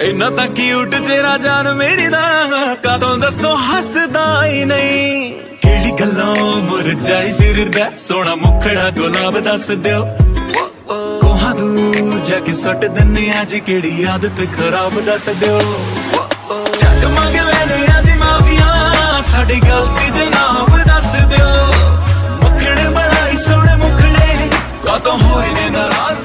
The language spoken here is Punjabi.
ਇੰਨਾ ਤਾਂ ਕਿਊਟ ਜਿਹੜਾ ਜਾਨ ਮੇਰੀ ਦਾ, ਕਦੋਂ ਦੱਸੋ ਹੱਸਦਾ ਹੀ ਨਹੀਂ। ਕਿਹੜੀ ਗੱਲਾਂ ਮੁਰਝਾਈ ਫਿਰਦਾ, ਸੋਹਣਾ ਮੁਖੜਾ ਗੁਲਾਬ ਦੱਸ ਦਿਓ। ਕੋਹਾਂ ਦੂਰ ਜਾ ਕੇ ਸੱਟ ਦਿੰਨੇ ਅੱਜ ਕਿਹੜੀ ਆਦਤ ਖਰਾਬ ਦੱਸ ਦਿਓ। ਛੱਡ ਮੰਗ ਲੈਣੇ ਅੱਜ ਮਾਫੀਆਂ, ਸਾਡੀ ਗਲਤੀ ਜਨਾਬ ਦੱਸ ਦਿਓ। ਮੁਖੜੇ ਬਣਾਈ ਸੋਹਣੇ ਮੁਖੜੇ, ਕਦੋਂ ਹੋਏ ਨੇ ਨਾਰਾਜ਼